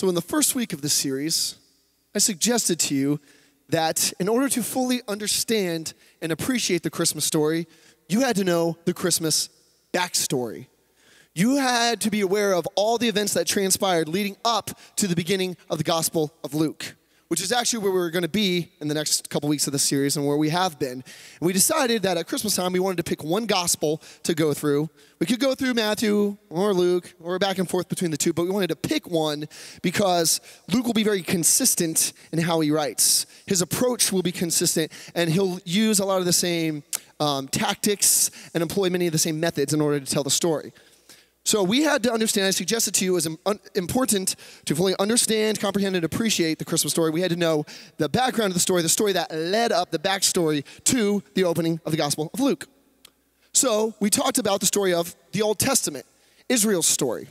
So, in the first week of this series, I suggested to you that in order to fully understand and appreciate the Christmas story, you had to know the Christmas backstory. You had to be aware of all the events that transpired leading up to the beginning of the Gospel of Luke which is actually where we're going to be in the next couple weeks of the series and where we have been. And we decided that at Christmas time, we wanted to pick one gospel to go through. We could go through Matthew or Luke or back and forth between the two, but we wanted to pick one because Luke will be very consistent in how he writes. His approach will be consistent, and he'll use a lot of the same um, tactics and employ many of the same methods in order to tell the story. So we had to understand, I suggested to you, it was important to fully understand, comprehend, and appreciate the Christmas story. We had to know the background of the story, the story that led up, the backstory to the opening of the Gospel of Luke. So we talked about the story of the Old Testament, Israel's story.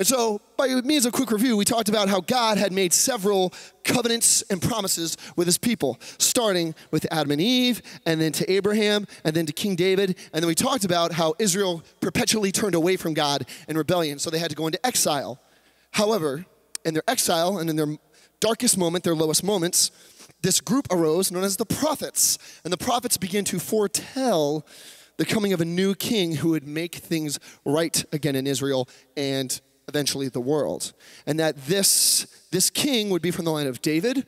And so, by means of a quick review, we talked about how God had made several covenants and promises with his people, starting with Adam and Eve, and then to Abraham, and then to King David. And then we talked about how Israel perpetually turned away from God in rebellion, so they had to go into exile. However, in their exile and in their darkest moment, their lowest moments, this group arose known as the prophets. And the prophets began to foretell the coming of a new king who would make things right again in Israel and eventually the world. And that this, this king would be from the line of David,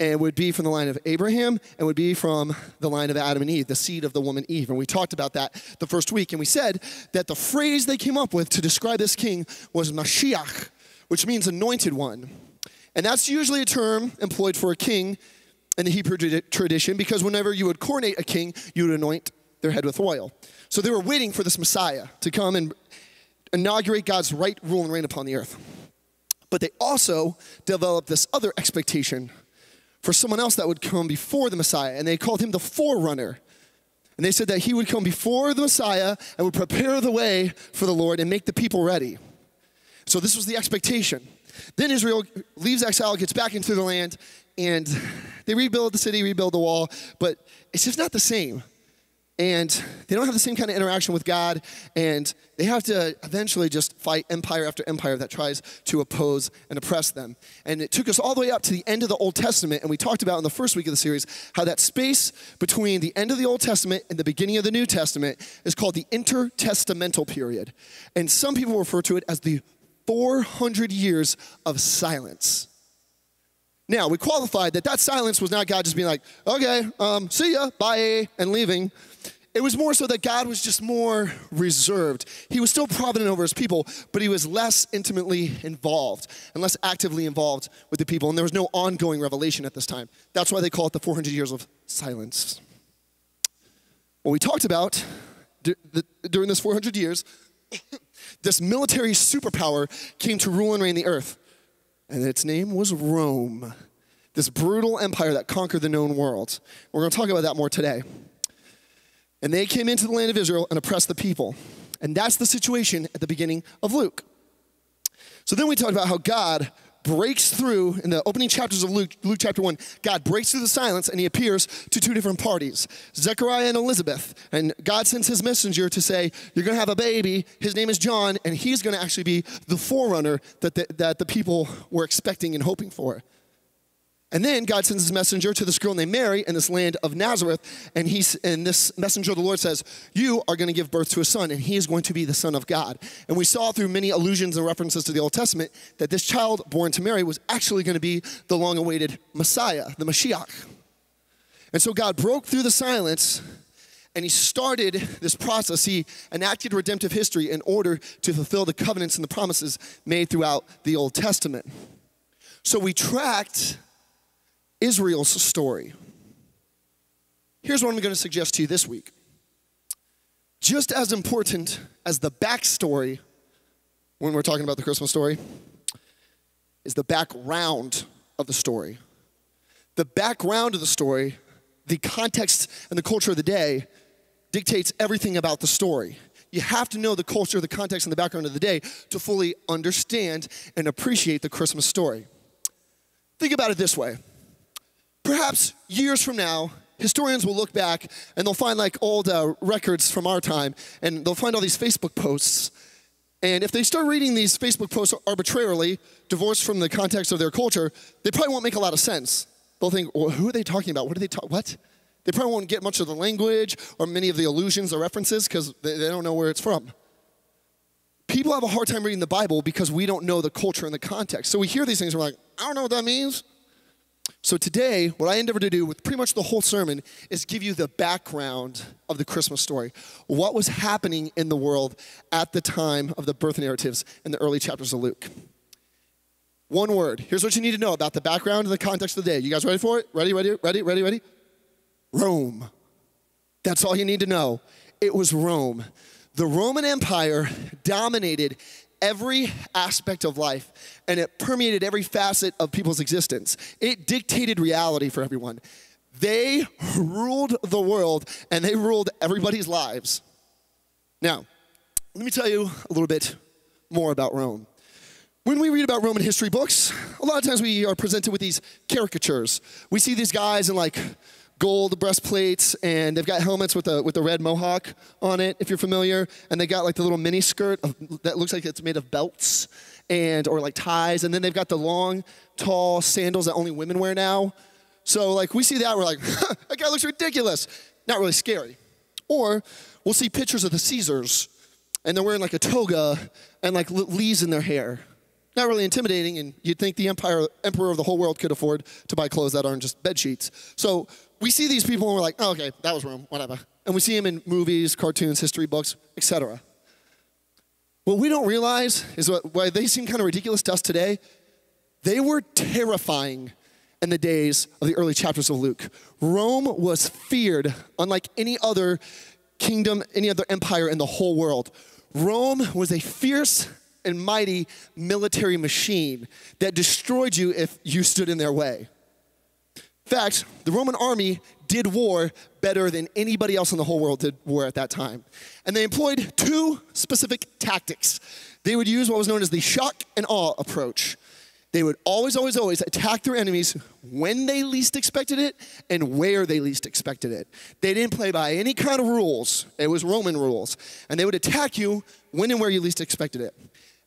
and would be from the line of Abraham, and would be from the line of Adam and Eve, the seed of the woman Eve. And we talked about that the first week, and we said that the phrase they came up with to describe this king was Mashiach, which means anointed one. And that's usually a term employed for a king in the Hebrew tradition because whenever you would coronate a king, you would anoint their head with oil. So they were waiting for this Messiah to come and inaugurate God's right rule and reign upon the earth. But they also developed this other expectation for someone else that would come before the Messiah, and they called him the forerunner. And they said that he would come before the Messiah and would prepare the way for the Lord and make the people ready. So this was the expectation. Then Israel leaves exile, gets back into the land, and they rebuild the city, rebuild the wall, but it's just not the same and they don't have the same kind of interaction with God, and they have to eventually just fight empire after empire that tries to oppose and oppress them. And it took us all the way up to the end of the Old Testament, and we talked about in the first week of the series how that space between the end of the Old Testament and the beginning of the New Testament is called the intertestamental period. And some people refer to it as the 400 years of silence. Now, we qualified that that silence was not God just being like, okay, um, see ya, bye, and leaving. It was more so that God was just more reserved. He was still provident over his people, but he was less intimately involved and less actively involved with the people. And there was no ongoing revelation at this time. That's why they call it the 400 years of silence. What we talked about during this 400 years, this military superpower came to rule and reign the earth and its name was Rome, this brutal empire that conquered the known world. We're going to talk about that more today. And they came into the land of Israel and oppressed the people. And that's the situation at the beginning of Luke. So then we talked about how God breaks through in the opening chapters of Luke, Luke chapter 1. God breaks through the silence and he appears to two different parties Zechariah and Elizabeth. And God sends his messenger to say, You're going to have a baby. His name is John, and he's going to actually be the forerunner that the, that the people were expecting and hoping for. And then God sends his messenger to this girl named Mary in this land of Nazareth. And, he's, and this messenger of the Lord says, You are going to give birth to a son, and he is going to be the Son of God. And we saw through many allusions and references to the Old Testament that this child born to Mary was actually going to be the long awaited Messiah, the Mashiach. And so God broke through the silence and he started this process. He enacted redemptive history in order to fulfill the covenants and the promises made throughout the Old Testament. So we tracked Israel's story. Here's what I'm going to suggest to you this week. Just as important as the backstory when we're talking about the Christmas story is the background of the story. The background of the story, the context and the culture of the day dictates everything about the story. You have to know the culture, the context, and the background of the day to fully understand and appreciate the Christmas story. Think about it this way Perhaps years from now, historians will look back and they'll find like old uh, records from our time and they'll find all these Facebook posts And if they start reading these Facebook posts arbitrarily, divorced from the context of their culture, they probably won't make a lot of sense. They'll think, well, who are they talking about? What are they talk? What? They probably won't get much of the language or many of the allusions or references because they, they don't know where it's from. People have a hard time reading the Bible because we don't know the culture and the context. So we hear these things and we're like, I don't know what that means. So today, what I endeavor to do with pretty much the whole sermon is give you the background of the Christmas story. What was happening in the world at the time of the birth narratives in the early chapters of Luke. One word. Here's what you need to know about the background and the context of the day. You guys ready for it? Ready, ready, ready, ready, ready? Rome. That's all you need to know. It was Rome. The Roman Empire dominated every aspect of life and it permeated every facet of people's existence. It dictated reality for everyone. They ruled the world and they ruled everybody's lives. Now, let me tell you a little bit more about Rome. When we read about Roman history books, a lot of times we are presented with these caricatures. We see these guys in like gold breastplates, and they've got helmets with a with a red mohawk on it, if you're familiar. And they got like the little mini skirt of, that looks like it's made of belts and or like ties. And then they've got the long, tall sandals that only women wear now. So like we see that, we're like, that guy looks ridiculous. Not really scary. Or we'll see pictures of the Caesars, and they're wearing like a toga and like leaves in their hair. Not really intimidating, and you'd think the empire, emperor of the whole world could afford to buy clothes that aren't just bed sheets. So we see these people and we're like, oh, okay, that was Rome, whatever. And we see them in movies, cartoons, history books, etc. What we don't realize is what, why they seem kind of ridiculous to us today. They were terrifying in the days of the early chapters of Luke. Rome was feared unlike any other kingdom, any other empire in the whole world. Rome was a fierce and mighty military machine that destroyed you if you stood in their way. In fact, the Roman army did war better than anybody else in the whole world did war at that time. And they employed two specific tactics. They would use what was known as the shock and awe approach. They would always, always, always attack their enemies when they least expected it and where they least expected it. They didn't play by any kind of rules, it was Roman rules. And they would attack you when and where you least expected it.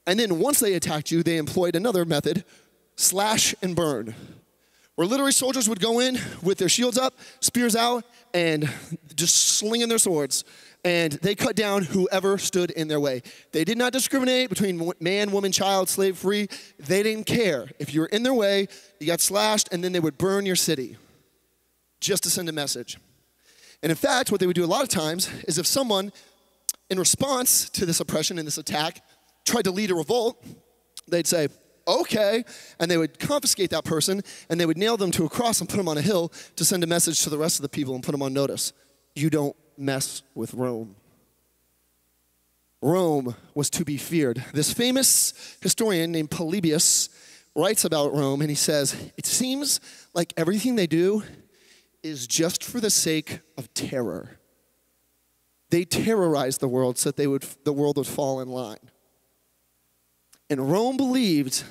And then once they attacked you, they employed another method slash and burn where literally soldiers would go in with their shields up, spears out, and just slinging their swords. And they cut down whoever stood in their way. They did not discriminate between man, woman, child, slave, free. They didn't care. If you were in their way, you got slashed, and then they would burn your city just to send a message. And in fact, what they would do a lot of times is if someone, in response to this oppression and this attack, tried to lead a revolt, they'd say, okay. And they would confiscate that person and they would nail them to a cross and put them on a hill to send a message to the rest of the people and put them on notice. You don't mess with Rome. Rome was to be feared. This famous historian named Polybius writes about Rome and he says, It seems like everything they do is just for the sake of terror. They terrorized the world so that they would, the world would fall in line. And Rome believed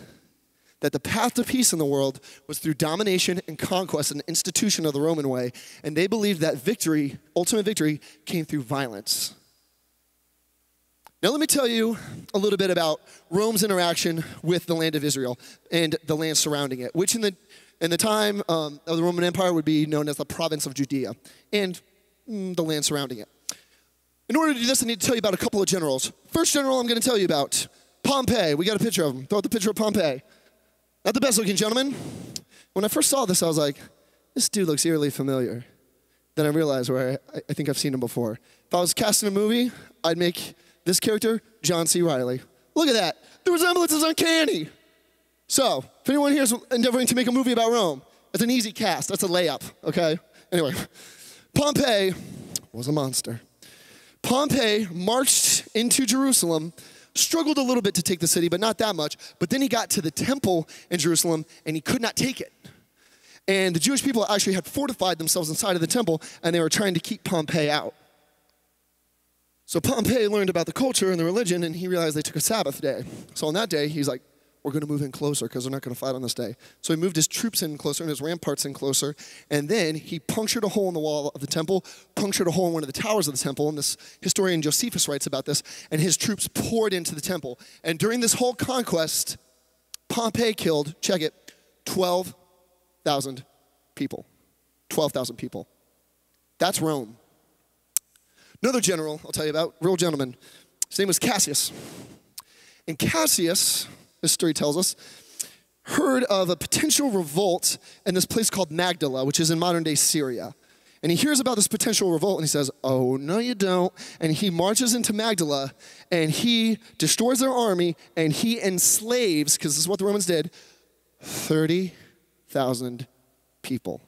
that the path to peace in the world was through domination and conquest and institution of the Roman way. And they believed that victory, ultimate victory, came through violence. Now, let me tell you a little bit about Rome's interaction with the land of Israel and the land surrounding it, which in the, in the time um, of the Roman Empire would be known as the province of Judea and mm, the land surrounding it. In order to do this, I need to tell you about a couple of generals. First general I'm going to tell you about Pompey. We got a picture of him. Throw out the picture of Pompey. Not the best looking gentleman. When I first saw this, I was like, this dude looks eerily familiar. Then I realized where I, I think I've seen him before. If I was casting a movie, I'd make this character John C. Reilly. Look at that. The resemblance is uncanny. So, if anyone here is endeavoring to make a movie about Rome, it's an easy cast. That's a layup, okay? Anyway, Pompey was a monster. Pompey marched into Jerusalem struggled a little bit to take the city, but not that much. But then he got to the temple in Jerusalem and he could not take it. And the Jewish people actually had fortified themselves inside of the temple and they were trying to keep Pompey out. So Pompey learned about the culture and the religion and he realized they took a Sabbath day. So on that day, he's like, we're going to move in closer because they're not going to fight on this day. So he moved his troops in closer and his ramparts in closer. And then he punctured a hole in the wall of the temple, punctured a hole in one of the towers of the temple. And this historian Josephus writes about this. And his troops poured into the temple. And during this whole conquest, Pompey killed, check it, 12,000 people. 12,000 people. That's Rome. Another general I'll tell you about, real gentleman. His name was Cassius. And Cassius, this story tells us, heard of a potential revolt in this place called Magdala, which is in modern day Syria. And he hears about this potential revolt and he says, Oh, no, you don't. And he marches into Magdala and he destroys their army and he enslaves, because this is what the Romans did, 30,000 people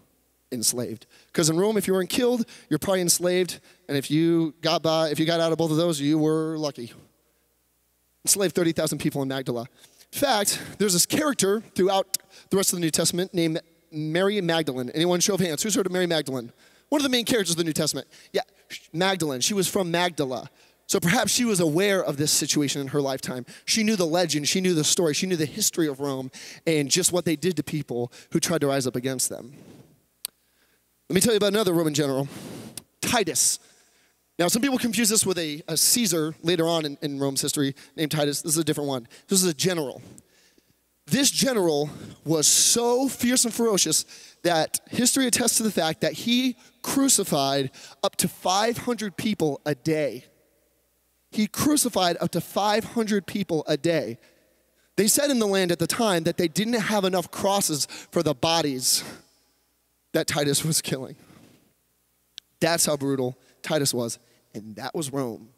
enslaved. Because in Rome, if you weren't killed, you're probably enslaved. And if you got by, if you got out of both of those, you were lucky. Enslaved 30,000 people in Magdala. In fact, there's this character throughout the rest of the New Testament named Mary Magdalene. Anyone show of hands? Who's heard of Mary Magdalene? One of the main characters of the New Testament. Yeah, Magdalene. She was from Magdala. So perhaps she was aware of this situation in her lifetime. She knew the legend, she knew the story, she knew the history of Rome and just what they did to people who tried to rise up against them. Let me tell you about another Roman general, Titus. Now, some people confuse this with a, a Caesar later on in, in Rome's history named Titus. This is a different one. This is a general. This general was so fierce and ferocious that history attests to the fact that he crucified up to 500 people a day. He crucified up to 500 people a day. They said in the land at the time that they didn't have enough crosses for the bodies that Titus was killing. That's how brutal Titus was. And that was Rome.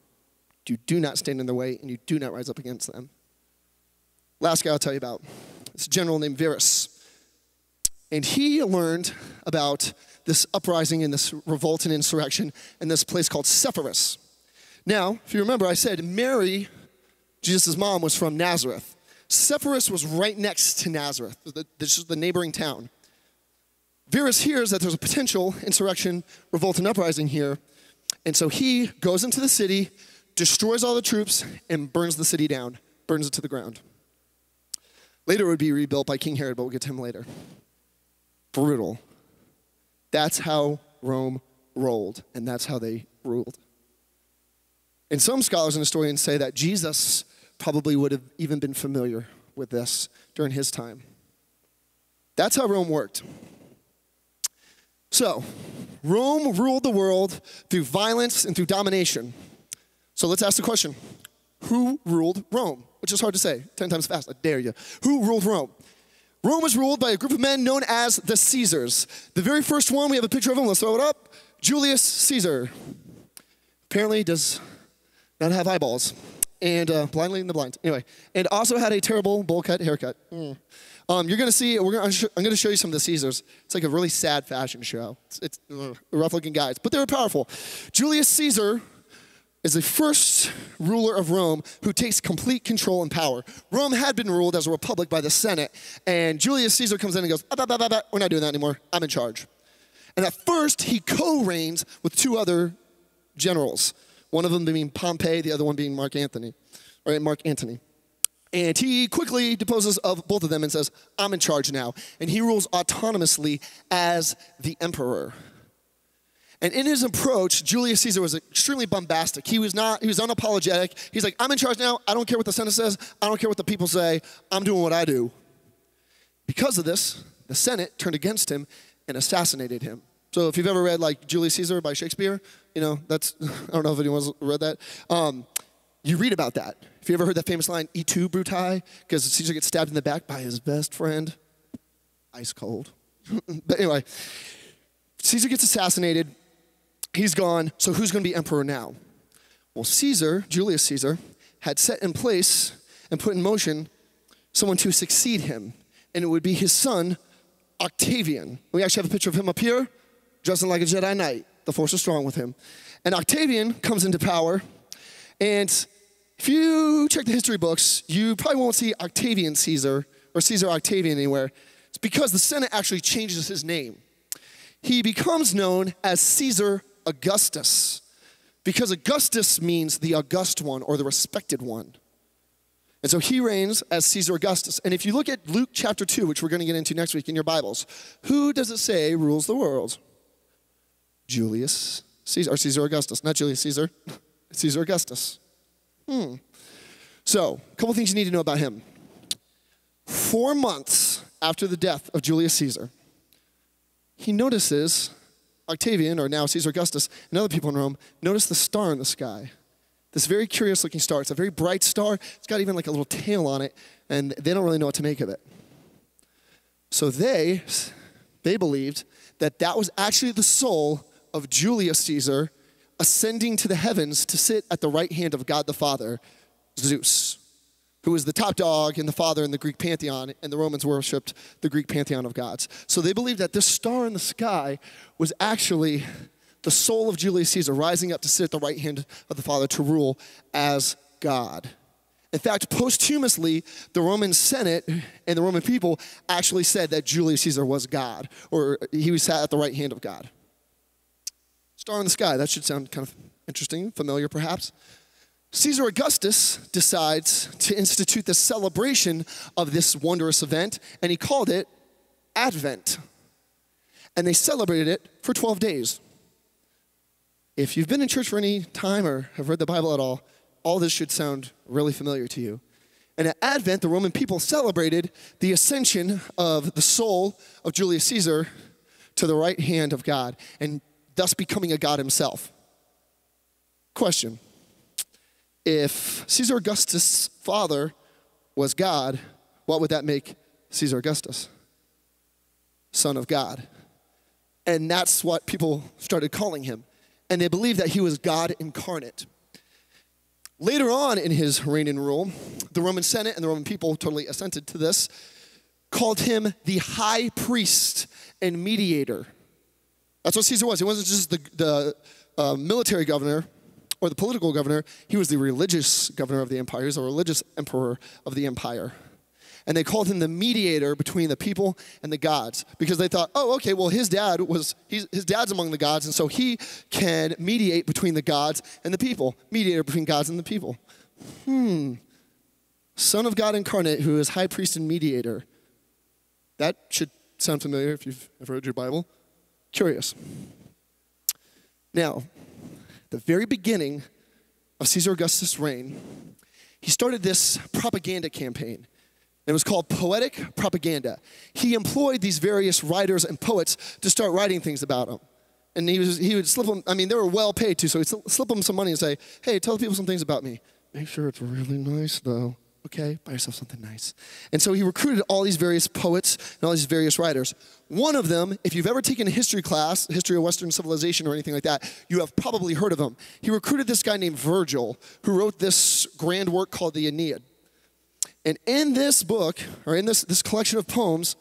You do not stand in their way and you do not rise up against them. Last guy I'll tell you about. It's a general named Varus. And he learned about this uprising and this revolt and insurrection in this place called Sepphoris. Now, if you remember, I said Mary, Jesus' mom, was from Nazareth. Sepphoris was right next to Nazareth, this is the neighboring town. Varus hears that there's a potential insurrection, revolt, and uprising here. And so he goes into the city, destroys all the troops, and burns the city down, burns it to the ground. Later, it would be rebuilt by King Herod, but we'll get to him later. Brutal. That's how Rome rolled, and that's how they ruled. And some scholars and historians say that Jesus probably would have even been familiar with this during his time. That's how Rome worked. So, Rome ruled the world through violence and through domination. So let's ask the question Who ruled Rome? Which is hard to say. 10 times fast, I dare you. Who ruled Rome? Rome was ruled by a group of men known as the Caesars. The very first one, we have a picture of him, let's throw it up Julius Caesar. Apparently, does not have eyeballs. And uh, blind leading the blind. Anyway, and also had a terrible bowl cut haircut. Mm. Um, you're gonna see. We're gonna, I'm gonna show you some of the Caesars. It's like a really sad fashion show. It's, it's uh, rough-looking guys, but they were powerful. Julius Caesar is the first ruler of Rome who takes complete control and power. Rome had been ruled as a republic by the Senate, and Julius Caesar comes in and goes, ah, bah, bah, bah, "We're not doing that anymore. I'm in charge." And at first, he co-reigns with two other generals. One of them being Pompey, the other one being Mark Antony, right? Mark Antony. And he quickly deposes of both of them and says, I'm in charge now. And he rules autonomously as the emperor. And in his approach, Julius Caesar was extremely bombastic. He was not, he was unapologetic. He's like, I'm in charge now. I don't care what the Senate says. I don't care what the people say. I'm doing what I do. Because of this, the Senate turned against him and assassinated him. So if you've ever read like Julius Caesar by Shakespeare, you know, that's, I don't know if anyone's read that. Um, you read about that. If you ever heard that famous line, E tu Brute, because Caesar gets stabbed in the back by his best friend, ice cold. but anyway, Caesar gets assassinated. He's gone. So who's going to be emperor now? Well, Caesar, Julius Caesar, had set in place and put in motion someone to succeed him, and it would be his son, Octavian. We actually have a picture of him up here, dressing like a Jedi Knight. The force is strong with him. And Octavian comes into power and if you check the history books, you probably won't see Octavian Caesar or Caesar Octavian anywhere. It's because the Senate actually changes his name. He becomes known as Caesar Augustus because Augustus means the august one or the respected one. And so he reigns as Caesar Augustus. And if you look at Luke chapter 2, which we're going to get into next week in your Bibles, who does it say rules the world? Julius Caesar, or Caesar Augustus, not Julius Caesar, Caesar Augustus. Hmm. So, a couple things you need to know about him. Four months after the death of Julius Caesar, he notices Octavian, or now Caesar Augustus, and other people in Rome notice the star in the sky. This very curious looking star. It's a very bright star. It's got even like a little tail on it, and they don't really know what to make of it. So they, they believed that that was actually the soul of Julius Caesar ascending to the heavens to sit at the right hand of God the Father, Zeus, who was the top dog and the father in the Greek pantheon, and the Romans worshipped the Greek pantheon of gods. So they believed that this star in the sky was actually the soul of Julius Caesar rising up to sit at the right hand of the Father to rule as God. In fact, posthumously, the Roman Senate and the Roman people actually said that Julius Caesar was God, or he was sat at the right hand of God. Star in the sky, that should sound kind of interesting, familiar perhaps. Caesar Augustus decides to institute the celebration of this wondrous event, and he called it Advent. And they celebrated it for 12 days. If you've been in church for any time or have read the Bible at all, all this should sound really familiar to you. And at Advent, the Roman people celebrated the ascension of the soul of Julius Caesar to the right hand of God, and thus becoming a God himself. Question If Caesar Augustus' father was God, what would that make Caesar Augustus? Son of God. And that's what people started calling him and they believed that he was God incarnate. Later on in his reign and rule, the Roman Senate and the Roman people totally assented to this, called him the high priest and mediator. That's what Caesar was. He wasn't just the, the uh, military governor or the political governor, he was the religious governor of the empire. He was a religious emperor of the empire and they called him the mediator between the people and the gods because they thought, oh, okay, well, his dad was, his dad's among the gods, and so he can mediate between the gods and the people, mediator between gods and the people. Hmm. Son of God incarnate, who is high priest and mediator. That should sound familiar if you've ever read your Bible. Curious. Now, the very beginning of Caesar Augustus' reign, he started this propaganda campaign. It was called poetic propaganda. He employed these various writers and poets to start writing things about him. And he, was, he would slip them, I mean, they were well paid too, so he'd slip them some money and say, hey, tell the people some things about me. Make sure it's really nice though. Okay, buy yourself something nice. And so he recruited all these various poets and all these various writers. One of them, if you've ever taken a history class, history of Western civilization or anything like that, you have probably heard of him. He recruited this guy named Virgil, who wrote this grand work called the Aeneid. And in this book, or in this, this collection of poems,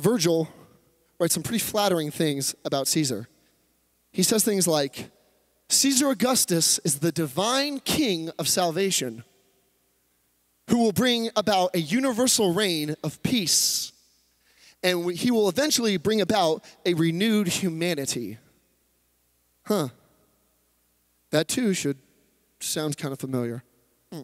Virgil writes some pretty flattering things about Caesar. He says things like Caesar Augustus is the divine king of salvation who will bring about a universal reign of peace. And he will eventually bring about a renewed humanity. Huh. That too should sound kind of familiar. Hmm.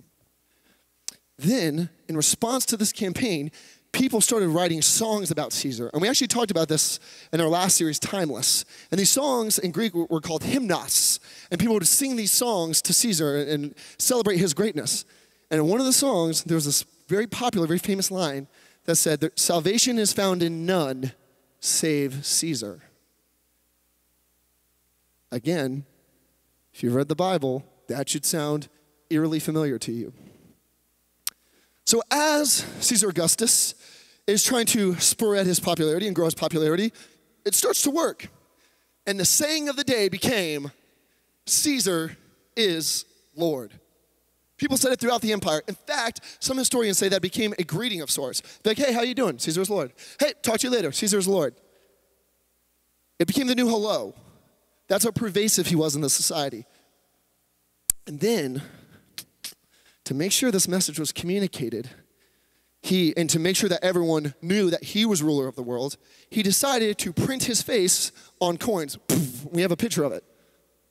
Then, in response to this campaign, people started writing songs about Caesar. And we actually talked about this in our last series, Timeless. And these songs in Greek were called hymnos. And people would sing these songs to Caesar and celebrate his greatness. And in one of the songs, there was this very popular, very famous line that said that salvation is found in none save Caesar. Again, if you've read the Bible, that should sound eerily familiar to you. So, as Caesar Augustus is trying to spur at his popularity and grow his popularity, it starts to work. And the saying of the day became Caesar is Lord. People said it throughout the empire. In fact, some historians say that became a greeting of sorts. Like, hey, how you doing? Caesar's Lord. Hey, talk to you later. Caesar's Lord. It became the new hello. That's how pervasive he was in the society. And then to make sure this message was communicated, he, and to make sure that everyone knew that he was ruler of the world, he decided to print his face on coins. We have a picture of it.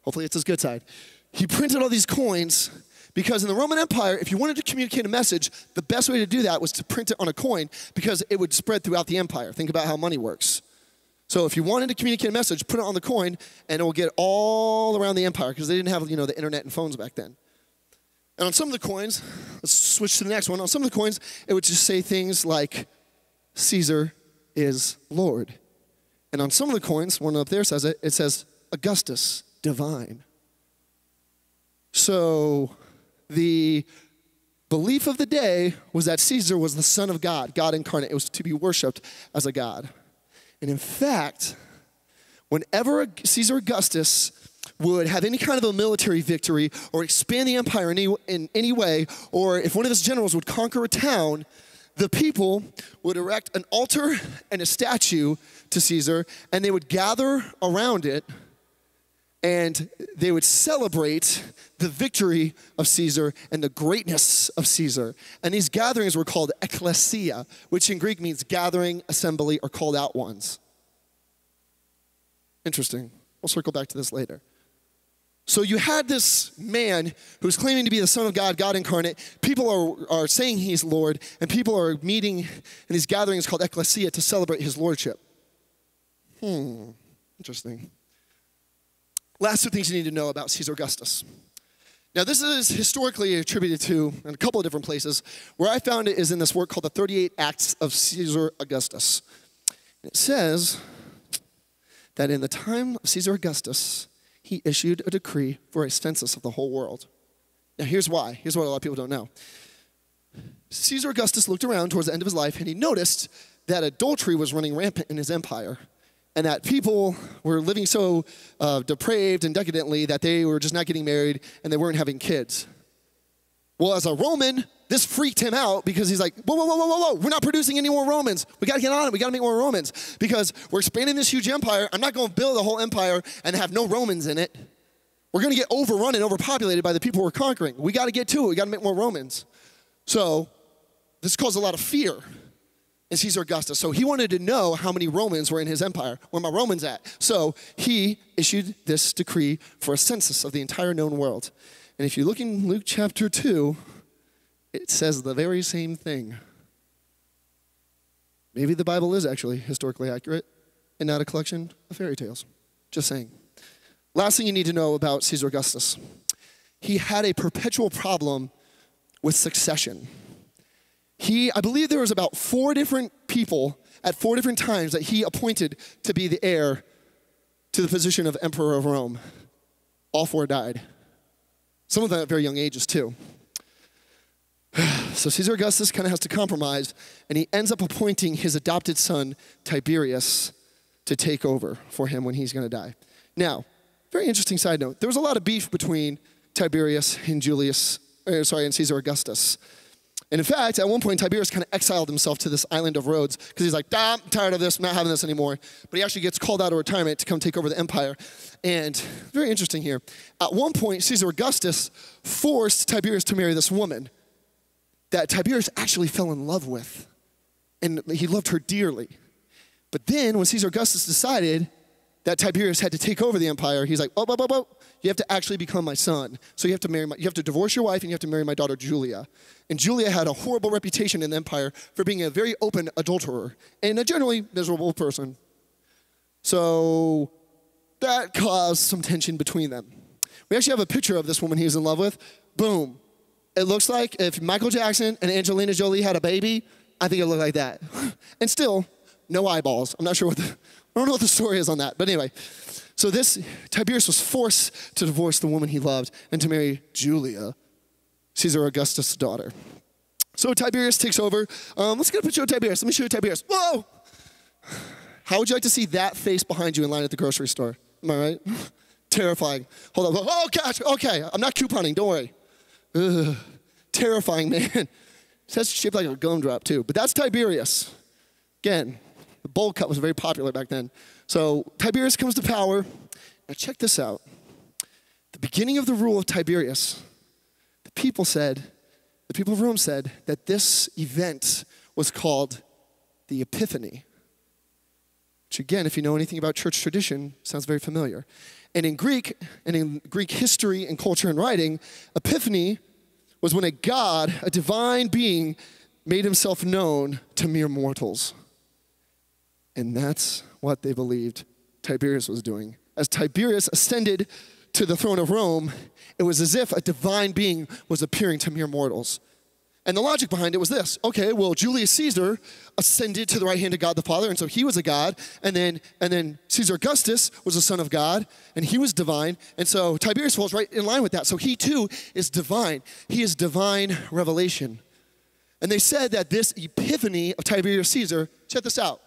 Hopefully, it's his good side. He printed all these coins Because in the Roman Empire, if you wanted to communicate a message, the best way to do that was to print it on a coin because it would spread throughout the empire. Think about how money works. So if you wanted to communicate a message, put it on the coin and it will get all around the empire because they didn't have, you know, the internet and phones back then. And on some of the coins, let's switch to the next one. On some of the coins, it would just say things like Caesar is Lord. And on some of the coins, one up there says it, it says Augustus, divine. So the belief of the day was that Caesar was the Son of God, God incarnate. It was to be worshiped as a God. And in fact, whenever Caesar Augustus would have any kind of a military victory or expand the empire in any, in any way, or if one of his generals would conquer a town, the people would erect an altar and a statue to Caesar, and they would gather around it and they would celebrate the victory of Caesar and the greatness of Caesar. And these gatherings were called ecclesia, which in Greek means gathering, assembly, or called out ones. Interesting. We'll circle back to this later. So you had this man who's claiming to be the Son of God, God incarnate. People are, are saying he's Lord, and people are meeting in these gatherings called ecclesia to celebrate his lordship. Hmm, interesting. Last two things you need to know about Caesar Augustus. Now, this is historically attributed to in a couple of different places. Where I found it is in this work called The 38 Acts of Caesar Augustus. It says that in the time of Caesar Augustus, he issued a decree for a census of the whole world. Now, here's why. Here's what a lot of people don't know. Caesar Augustus looked around towards the end of his life and he noticed that adultery was running rampant in his empire and that people were living so uh, depraved and decadently that they were just not getting married and they weren't having kids. Well, as a Roman, this freaked him out because he's like, whoa, whoa, whoa, whoa, whoa, we're not producing any more Romans. We gotta get on it. We gotta make more Romans because we're expanding this huge empire. I'm not gonna build a whole empire and have no Romans in it. We're gonna get overrun and overpopulated by the people we're conquering. We gotta get to it. We gotta make more Romans. So, this caused a lot of fear and Caesar Augustus. So he wanted to know how many Romans were in his empire. Where my Romans at? So he issued this decree for a census of the entire known world. And if you look in Luke chapter 2, it says the very same thing. Maybe the Bible is actually historically accurate and not a collection of fairy tales. Just saying. Last thing you need to know about Caesar Augustus he had a perpetual problem with succession. He, I believe there was about four different people at four different times that he appointed to be the heir to the position of emperor of Rome. All four died. Some of them at very young ages, too. So Caesar Augustus kind of has to compromise, and he ends up appointing his adopted son, Tiberius, to take over for him when he's going to die. Now, very interesting side note there was a lot of beef between Tiberius and Julius, er, sorry, and Caesar Augustus. And in fact, at one point, Tiberius kind of exiled himself to this island of Rhodes because he's like, ah, I'm tired of this, I'm not having this anymore. But he actually gets called out of retirement to come take over the empire. And very interesting here. At one point, Caesar Augustus forced Tiberius to marry this woman that Tiberius actually fell in love with. And he loved her dearly. But then, when Caesar Augustus decided that Tiberius had to take over the empire, he's like, oh, oh, oh, oh, you have to actually become my son. So you have to marry my, you have to divorce your wife and you have to marry my daughter Julia. And Julia had a horrible reputation in the empire for being a very open adulterer and a generally miserable person. So that caused some tension between them. We actually have a picture of this woman he was in love with. Boom. It looks like if Michael Jackson and Angelina Jolie had a baby, I think it looked like that. And still, no eyeballs. I'm not sure what the, I don't know what the story is on that, but anyway. So this Tiberius was forced to divorce the woman he loved and to marry Julia, Caesar Augustus' daughter. So Tiberius takes over. Um, let's get a picture of Tiberius. Let me show you Tiberius. Whoa! How would you like to see that face behind you in line at the grocery store? Am I right? Terrifying. Hold on. Oh gosh. Okay, I'm not couponing. Don't worry. Ugh. Terrifying, man. It's shaped like a gumdrop too. But that's Tiberius. Again, the bowl cut was very popular back then. So Tiberius comes to power. Now check this out. The beginning of the rule of Tiberius, the people said, the people of Rome said that this event was called the Epiphany. Which again, if you know anything about church tradition, sounds very familiar. And in Greek, and in Greek history and culture and writing, Epiphany was when a God, a divine being, made himself known to mere mortals. And that's what they believed Tiberius was doing. As Tiberius ascended to the throne of Rome, it was as if a divine being was appearing to mere mortals. And the logic behind it was this okay, well, Julius Caesar ascended to the right hand of God the Father, and so he was a God. And then, and then Caesar Augustus was a son of God, and he was divine. And so Tiberius falls right in line with that. So he too is divine. He is divine revelation. And they said that this epiphany of Tiberius Caesar, check this out,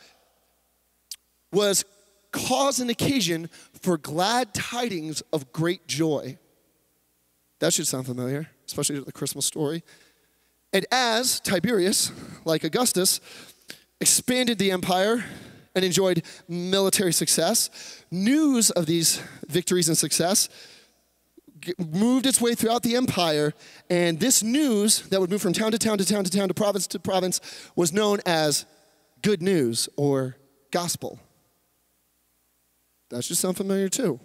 was cause and occasion for glad tidings of great joy. That should sound familiar, especially to the Christmas story. And as Tiberius, like Augustus, expanded the empire and enjoyed military success, news of these victories and success moved its way throughout the empire, and this news that would move from town to town to town to town to province to province was known as good news or gospel. That should sound familiar too.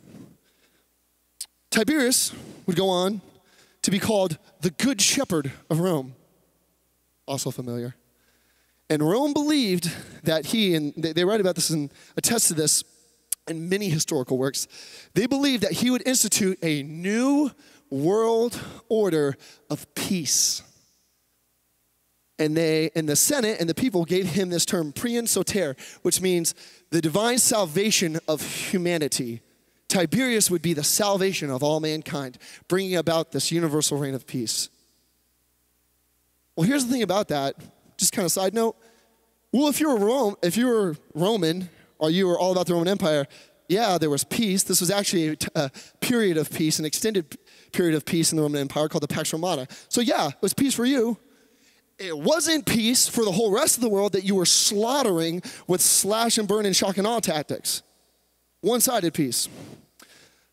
Tiberius would go on to be called the Good Shepherd of Rome also familiar. And Rome believed that he, and they, write about this and attest to this in many historical works, they believed that he would institute a new world order of peace. And they, and the Senate and the people gave him this term, prion soter, which means the divine salvation of humanity. Tiberius would be the salvation of all mankind, bringing about this universal reign of peace. Well, here's the thing about that, just kind of side note. Well, if you were Rome, if you were Roman, or you were all about the Roman Empire, yeah, there was peace. This was actually a period of peace, an extended period of peace in the Roman Empire called the Pax Romana. So yeah, it was peace for you. It wasn't peace for the whole rest of the world that you were slaughtering with slash and burn and shock and awe tactics. One-sided peace.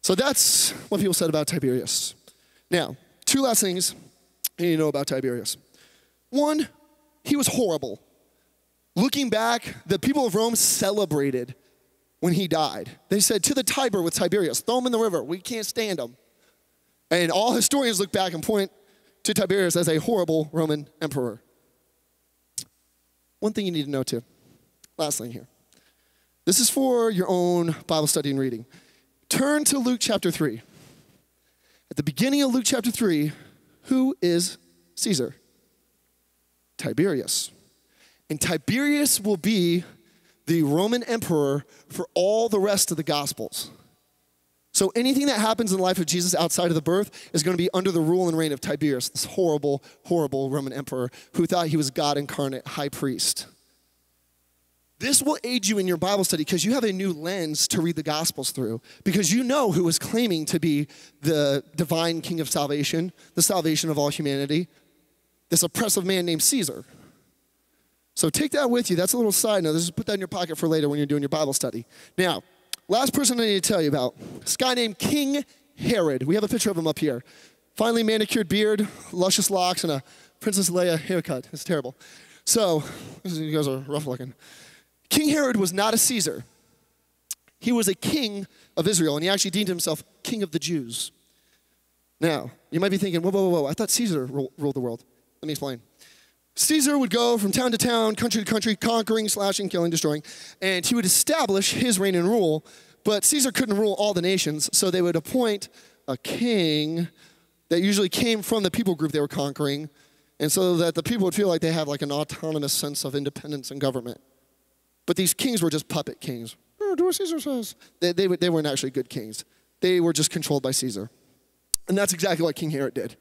So that's what people said about Tiberius. Now, two last things you need to know about Tiberius. One, he was horrible. Looking back, the people of Rome celebrated when he died. They said, To the Tiber with Tiberius, throw him in the river. We can't stand him. And all historians look back and point to Tiberius as a horrible Roman emperor. One thing you need to know too. Last thing here. This is for your own Bible study and reading. Turn to Luke chapter 3. At the beginning of Luke chapter 3, who is Caesar? Tiberius. And Tiberius will be the Roman emperor for all the rest of the Gospels. So anything that happens in the life of Jesus outside of the birth is going to be under the rule and reign of Tiberius, this horrible, horrible Roman emperor who thought he was God incarnate, high priest. This will aid you in your Bible study because you have a new lens to read the Gospels through. Because you know who is claiming to be the divine king of salvation, the salvation of all humanity, this oppressive man named Caesar. So take that with you. That's a little side note. Just put that in your pocket for later when you're doing your Bible study. Now, last person I need to tell you about this guy named King Herod. We have a picture of him up here. Finely manicured beard, luscious locks, and a Princess Leia haircut. It's terrible. So, you guys are rough looking. King Herod was not a Caesar. He was a king of Israel, and he actually deemed himself king of the Jews. Now, you might be thinking, whoa, whoa, whoa, I thought Caesar ruled the world. Let me explain. Caesar would go from town to town, country to country, conquering, slashing, killing, destroying, and he would establish his reign and rule. But Caesar couldn't rule all the nations, so they would appoint a king that usually came from the people group they were conquering, and so that the people would feel like they have like an autonomous sense of independence and government. But these kings were just puppet kings. Oh, do what Caesar says. They, they, they weren't actually good kings. They were just controlled by Caesar. And that's exactly what King Herod did.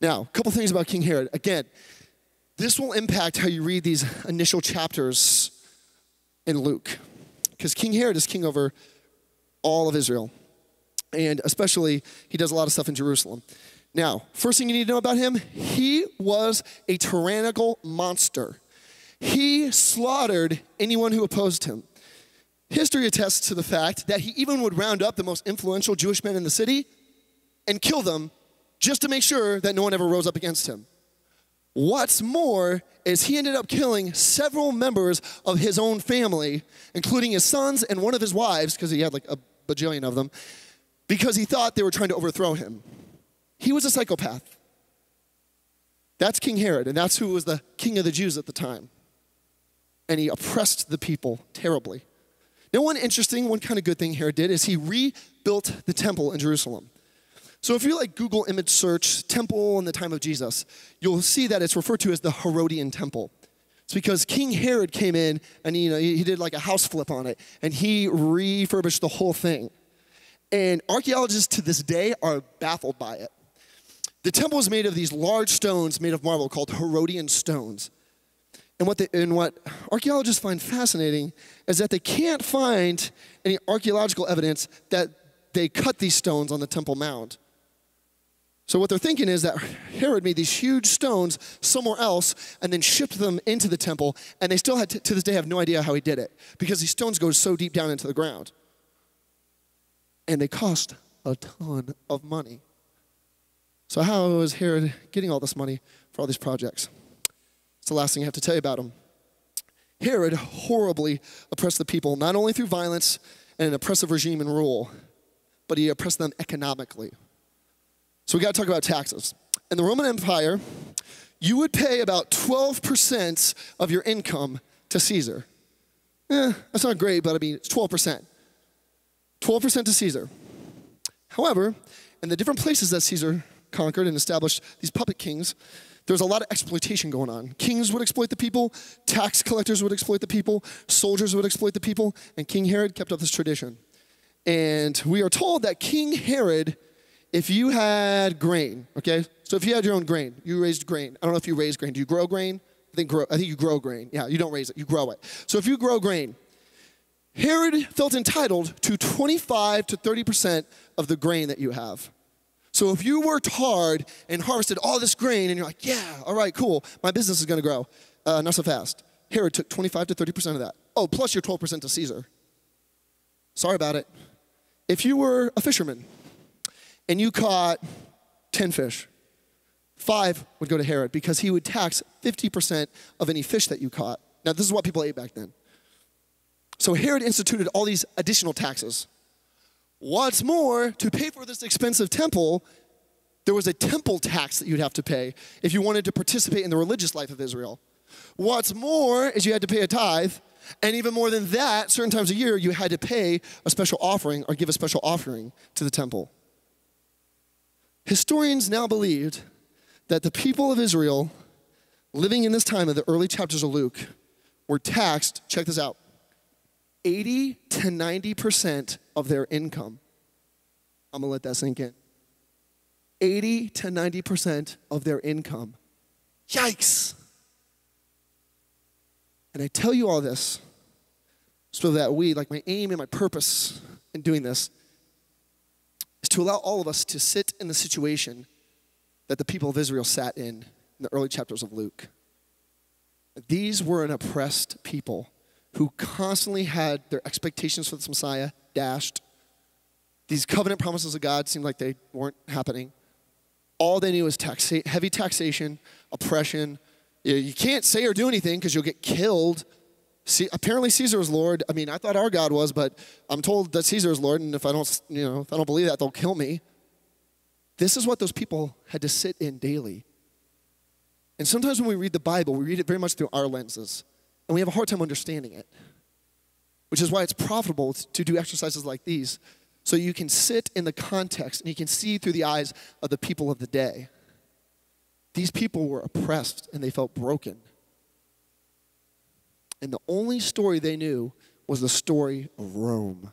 Now, a couple things about King Herod. Again, this will impact how you read these initial chapters in Luke. Because King Herod is king over all of Israel. And especially, he does a lot of stuff in Jerusalem. Now, first thing you need to know about him, he was a tyrannical monster. He slaughtered anyone who opposed him. History attests to the fact that he even would round up the most influential Jewish men in the city and kill them just to make sure that no one ever rose up against him. What's more is he ended up killing several members of his own family, including his sons and one of his wives, because he had like a bajillion of them, because he thought they were trying to overthrow him. He was a psychopath. That's King Herod, and that's who was the king of the Jews at the time. And he oppressed the people terribly. Now, one interesting, one kind of good thing Herod did is he rebuilt the temple in Jerusalem. So if you like Google image search temple in the time of Jesus, you'll see that it's referred to as the Herodian temple. It's because King Herod came in and you know, he did like a house flip on it and he refurbished the whole thing. And archaeologists to this day are baffled by it. The temple was made of these large stones made of marble called Herodian stones. And what, and what archaeologists find fascinating is that they can't find any archaeological evidence that they cut these stones on the Temple Mount. So, what they're thinking is that Herod made these huge stones somewhere else and then shipped them into the temple, and they still had to, to this day have no idea how he did it because these stones go so deep down into the ground. And they cost a ton of money. So, how was Herod getting all this money for all these projects? It's the last thing I have to tell you about him. Herod horribly oppressed the people, not only through violence and an oppressive regime and rule, but he oppressed them economically. So, we got to talk about taxes. In the Roman Empire, you would pay about 12% of your income to Caesar. Eh, that's not great, but I mean, it's 12%. 12% to Caesar. However, in the different places that Caesar conquered and established these puppet kings, there was a lot of exploitation going on. Kings would exploit the people, tax collectors would exploit the people, soldiers would exploit the people, and King Herod kept up this tradition. And we are told that King Herod, if you had grain, okay, so if you had your own grain, you raised grain. I don't know if you raise grain. Do you grow grain? I think, grow, I think you grow grain. Yeah, you don't raise it, you grow it. So if you grow grain, Herod felt entitled to 25 to 30% of the grain that you have. So if you worked hard and harvested all this grain and you're like, yeah, all right, cool, my business is gonna grow, uh, not so fast. Herod took 25 to 30% of that. Oh, plus your 12% to Caesar. Sorry about it. If you were a fisherman and you caught 10 fish, five would go to Herod because he would tax 50% of any fish that you caught. Now, this is what people ate back then. So Herod instituted all these additional taxes. What's more, to pay for this expensive temple, there was a temple tax that you'd have to pay if you wanted to participate in the religious life of Israel. What's more is you had to pay a tithe, and even more than that, certain times a year, you had to pay a special offering or give a special offering to the temple. Historians now believed that the people of Israel living in this time of the early chapters of Luke were taxed, check this out, 80 to 90% of their income. I'm gonna let that sink in. 80 to 90% of their income. Yikes. And I tell you all this so that we, like my aim and my purpose in doing this, is to allow all of us to sit in the situation that the people of Israel sat in in the early chapters of Luke. These were an oppressed people who constantly had their expectations for this Messiah dashed. These covenant promises of God seemed like they weren't happening. All they knew was taxa- heavy taxation, oppression. You can't say or do anything because you'll get killed. See, apparently Caesar is Lord. I mean, I thought our God was, but I'm told that Caesar is Lord, and if I don't, you know, if I don't believe that, they'll kill me. This is what those people had to sit in daily. And sometimes when we read the Bible, we read it very much through our lenses and we have a hard time understanding it. Which is why it's profitable to do exercises like these, so you can sit in the context and you can see through the eyes of the people of the day. These people were oppressed and they felt broken. And the only story they knew was the story of Rome.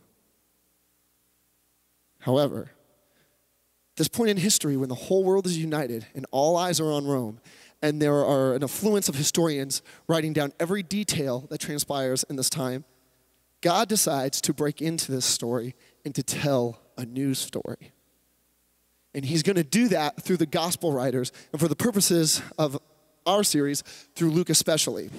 However, this point in history when the whole world is united and all eyes are on Rome, and there are an affluence of historians writing down every detail that transpires in this time, God decides to break into this story and to tell a new story. And he's going to do that through the gospel writers and for the purposes of our series, through Luke especially.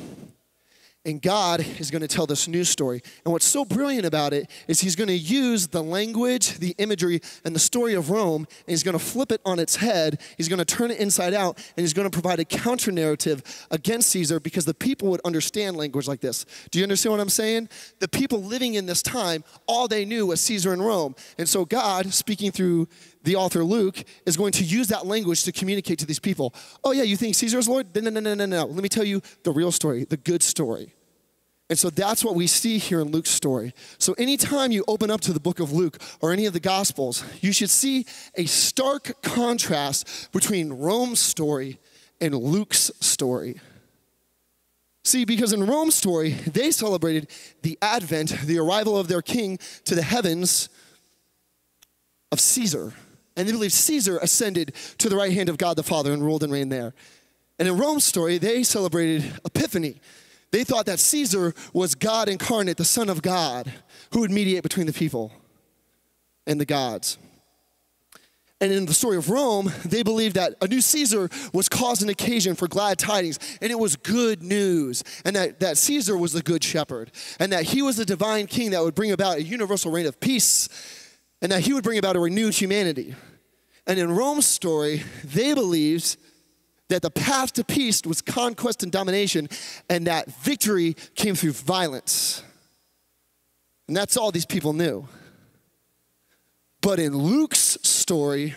And God is going to tell this new story. And what's so brilliant about it is He's going to use the language, the imagery, and the story of Rome, and He's going to flip it on its head. He's going to turn it inside out, and He's going to provide a counter narrative against Caesar because the people would understand language like this. Do you understand what I'm saying? The people living in this time, all they knew was Caesar and Rome. And so God, speaking through the author Luke is going to use that language to communicate to these people. Oh, yeah, you think Caesar is Lord? No, no, no, no, no. Let me tell you the real story, the good story. And so that's what we see here in Luke's story. So anytime you open up to the book of Luke or any of the Gospels, you should see a stark contrast between Rome's story and Luke's story. See, because in Rome's story, they celebrated the advent, the arrival of their king to the heavens of Caesar. And they believed Caesar ascended to the right hand of God the Father and ruled and reigned there. And in Rome's story, they celebrated Epiphany. They thought that Caesar was God incarnate, the Son of God, who would mediate between the people and the gods. And in the story of Rome, they believed that a new Caesar was caused an occasion for glad tidings, and it was good news, and that, that Caesar was the good shepherd, and that he was the divine king that would bring about a universal reign of peace, and that he would bring about a renewed humanity. And in Rome's story, they believed that the path to peace was conquest and domination, and that victory came through violence. And that's all these people knew. But in Luke's story,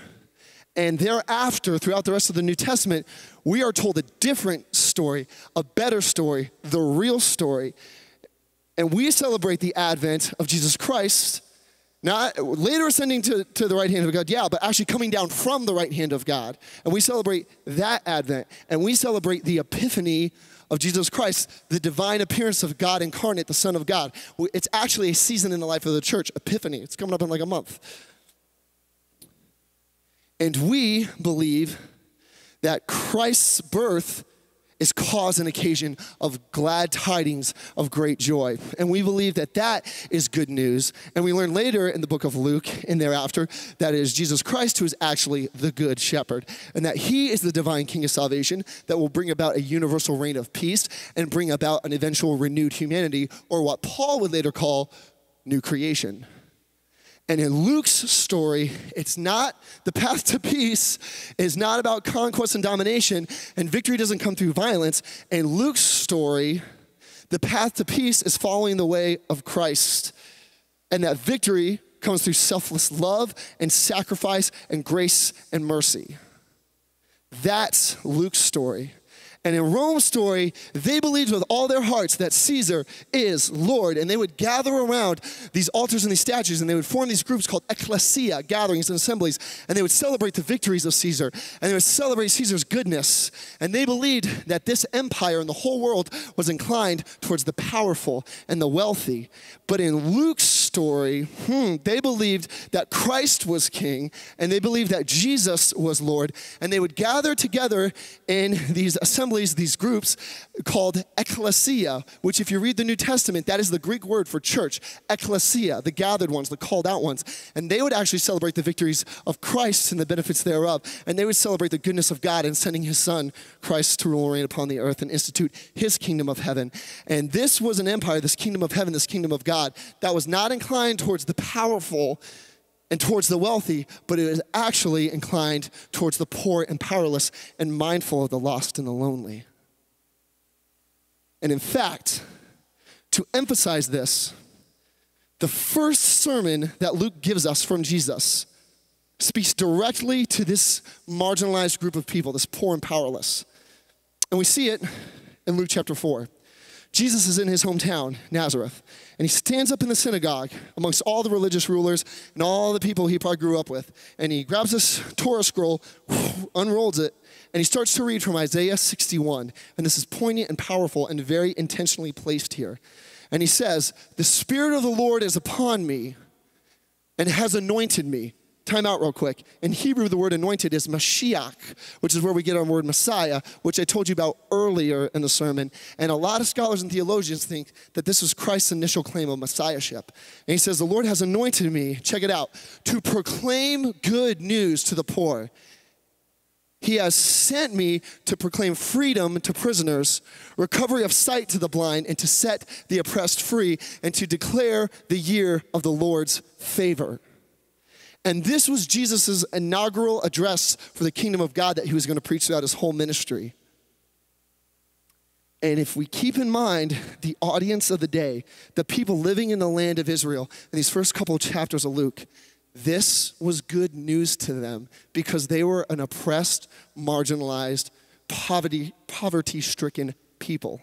and thereafter, throughout the rest of the New Testament, we are told a different story, a better story, the real story. And we celebrate the advent of Jesus Christ not later ascending to, to the right hand of God, yeah, but actually coming down from the right hand of God. And we celebrate that advent. And we celebrate the epiphany of Jesus Christ, the divine appearance of God incarnate, the Son of God. It's actually a season in the life of the church, Epiphany. It's coming up in like a month. And we believe that Christ's birth is cause and occasion of glad tidings of great joy. And we believe that that is good news. And we learn later in the book of Luke and thereafter that it is Jesus Christ who is actually the good shepherd and that he is the divine king of salvation that will bring about a universal reign of peace and bring about an eventual renewed humanity or what Paul would later call new creation. And in Luke's story, it's not the path to peace is not about conquest and domination, and victory doesn't come through violence. In Luke's story, the path to peace is following the way of Christ, and that victory comes through selfless love and sacrifice and grace and mercy. That's Luke's story. And in Rome's story, they believed with all their hearts that Caesar is Lord. And they would gather around these altars and these statues, and they would form these groups called ecclesia, gatherings and assemblies. And they would celebrate the victories of Caesar, and they would celebrate Caesar's goodness. And they believed that this empire and the whole world was inclined towards the powerful and the wealthy. But in Luke's story, hmm, they believed that Christ was king, and they believed that Jesus was Lord. And they would gather together in these assemblies these groups called ecclesia, which, if you read the New Testament, that is the Greek word for church. Ecclesia, the gathered ones, the called out ones. And they would actually celebrate the victories of Christ and the benefits thereof. And they would celebrate the goodness of God in sending his son, Christ, to rule and reign upon the earth and institute his kingdom of heaven. And this was an empire, this kingdom of heaven, this kingdom of God, that was not inclined towards the powerful and towards the wealthy, but it is actually inclined towards the poor and powerless and mindful of the lost and the lonely. And in fact, to emphasize this, the first sermon that Luke gives us from Jesus speaks directly to this marginalized group of people, this poor and powerless. And we see it in Luke chapter 4. Jesus is in his hometown, Nazareth, and he stands up in the synagogue amongst all the religious rulers and all the people he probably grew up with. And he grabs this Torah scroll, unrolls it, and he starts to read from Isaiah 61. And this is poignant and powerful and very intentionally placed here. And he says, The Spirit of the Lord is upon me and has anointed me Time out real quick. In Hebrew, the word anointed is Mashiach, which is where we get our word Messiah, which I told you about earlier in the sermon. And a lot of scholars and theologians think that this was Christ's initial claim of Messiahship. And he says, The Lord has anointed me, check it out, to proclaim good news to the poor. He has sent me to proclaim freedom to prisoners, recovery of sight to the blind, and to set the oppressed free, and to declare the year of the Lord's favor. And this was Jesus' inaugural address for the kingdom of God that he was going to preach throughout his whole ministry. And if we keep in mind the audience of the day, the people living in the land of Israel, in these first couple of chapters of Luke, This was good news to them because they were an oppressed, marginalized, poverty, poverty-stricken people.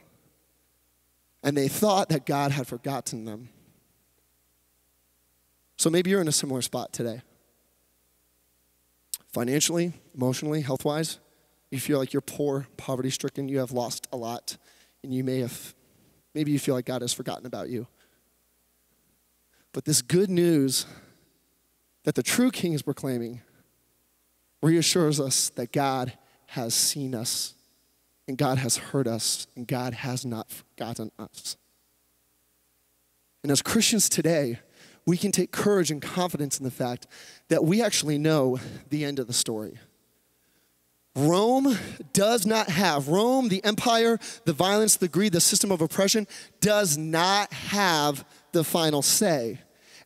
And they thought that God had forgotten them. So maybe you're in a similar spot today. Financially, emotionally, health wise, you feel like you're poor, poverty stricken, you have lost a lot, and you may have, maybe you feel like God has forgotten about you. But this good news that the true king is proclaiming reassures us that God has seen us and God has heard us and God has not forgotten us. And as Christians today, we can take courage and confidence in the fact that we actually know the end of the story. Rome does not have, Rome, the empire, the violence, the greed, the system of oppression, does not have the final say.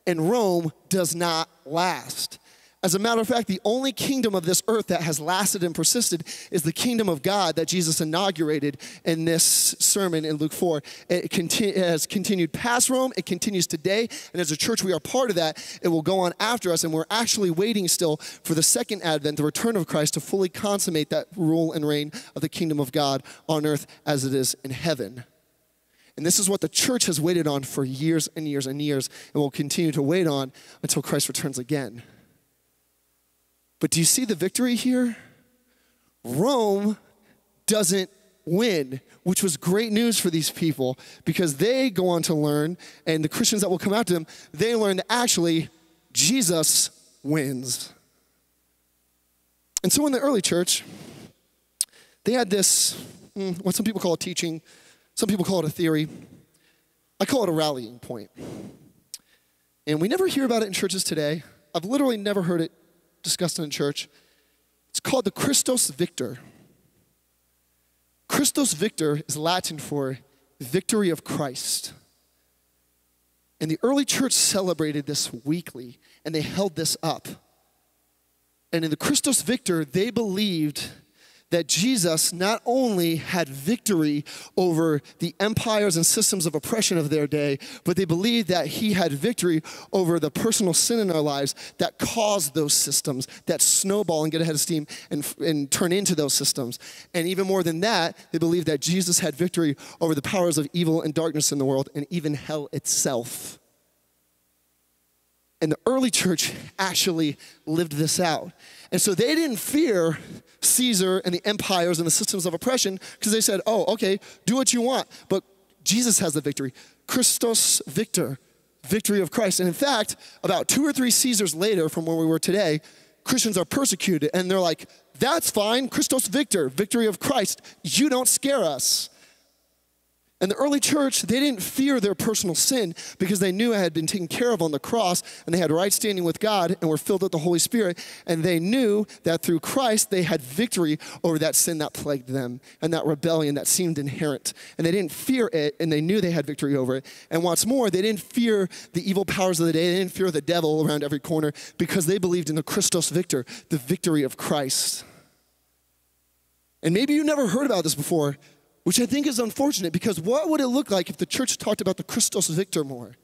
And Rome does not last. As a matter of fact, the only kingdom of this earth that has lasted and persisted is the kingdom of God that Jesus inaugurated in this sermon in Luke 4. It has continued past Rome, it continues today, and as a church, we are part of that. It will go on after us, and we're actually waiting still for the second advent, the return of Christ, to fully consummate that rule and reign of the kingdom of God on earth as it is in heaven. And this is what the church has waited on for years and years and years, and will continue to wait on until Christ returns again. But do you see the victory here? Rome doesn't win, which was great news for these people because they go on to learn, and the Christians that will come after them, they learn that actually Jesus wins. And so in the early church, they had this, mm, what some people call a teaching, some people call it a theory. I call it a rallying point. And we never hear about it in churches today. I've literally never heard it discussed in church. It's called the Christus Victor. Christus Victor is Latin for victory of Christ. And the early church celebrated this weekly, and they held this up. And in the Christus Victor, they believed that Jesus not only had victory over the empires and systems of oppression of their day, but they believed that he had victory over the personal sin in our lives that caused those systems, that snowball and get ahead of steam and, and turn into those systems. And even more than that, they believed that Jesus had victory over the powers of evil and darkness in the world and even hell itself. And the early church actually lived this out. And so they didn't fear Caesar and the empires and the systems of oppression because they said, oh, okay, do what you want. But Jesus has the victory. Christus victor, victory of Christ. And in fact, about two or three Caesars later from where we were today, Christians are persecuted and they're like, that's fine, Christus victor, victory of Christ. You don't scare us. And the early church, they didn't fear their personal sin because they knew it had been taken care of on the cross and they had right standing with God and were filled with the Holy Spirit. And they knew that through Christ, they had victory over that sin that plagued them and that rebellion that seemed inherent. And they didn't fear it and they knew they had victory over it. And what's more, they didn't fear the evil powers of the day. They didn't fear the devil around every corner because they believed in the Christus Victor, the victory of Christ. And maybe you never heard about this before, which I think is unfortunate because what would it look like if the church talked about the Christus Victor more?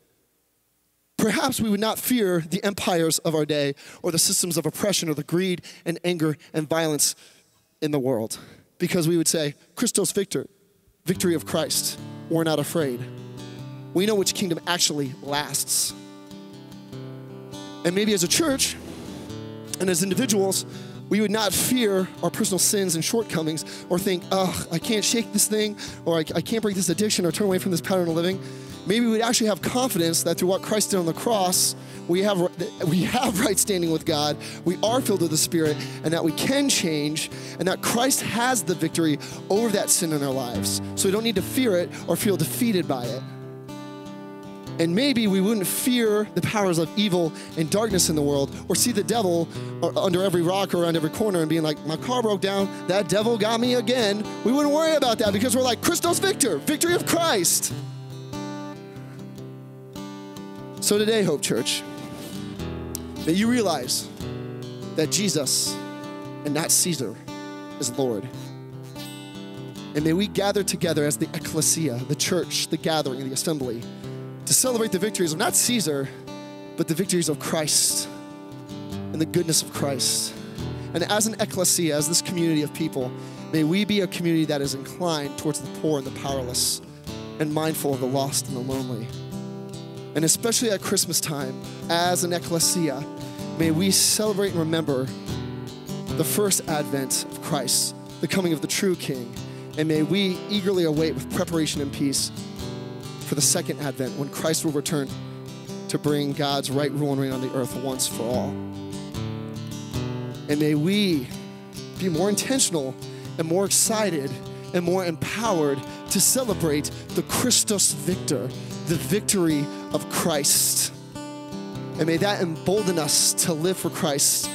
Perhaps we would not fear the empires of our day or the systems of oppression or the greed and anger and violence in the world because we would say, Christus Victor, victory of Christ. We're not afraid. We know which kingdom actually lasts. And maybe as a church and as individuals, we would not fear our personal sins and shortcomings or think, oh, I can't shake this thing or I, I can't break this addiction or turn away from this pattern of living. Maybe we'd actually have confidence that through what Christ did on the cross, we have, we have right standing with God, we are filled with the Spirit, and that we can change, and that Christ has the victory over that sin in our lives. So we don't need to fear it or feel defeated by it. And maybe we wouldn't fear the powers of evil and darkness in the world or see the devil under every rock or around every corner and being like, my car broke down, that devil got me again. We wouldn't worry about that because we're like, Christus Victor, victory of Christ. So today, Hope Church, that you realize that Jesus and not Caesar is Lord. And may we gather together as the ecclesia, the church, the gathering, the assembly to celebrate the victories of not Caesar, but the victories of Christ and the goodness of Christ. And as an ecclesia, as this community of people, may we be a community that is inclined towards the poor and the powerless and mindful of the lost and the lonely. And especially at Christmas time, as an ecclesia, may we celebrate and remember the first advent of Christ, the coming of the true King. And may we eagerly await with preparation and peace for the second advent when Christ will return to bring God's right rule and reign on the earth once for all. And may we be more intentional and more excited and more empowered to celebrate the Christus Victor, the victory of Christ. And may that embolden us to live for Christ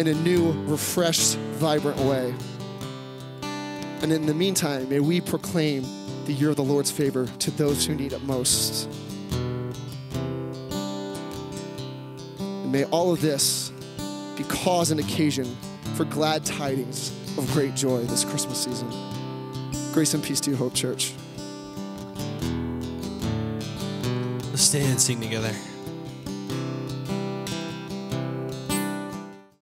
in a new, refreshed, vibrant way. And in the meantime, may we proclaim the year of the Lord's favor to those who need it most. And may all of this be cause and occasion for glad tidings of great joy this Christmas season. Grace and peace to you, Hope Church. Let's stand and sing together.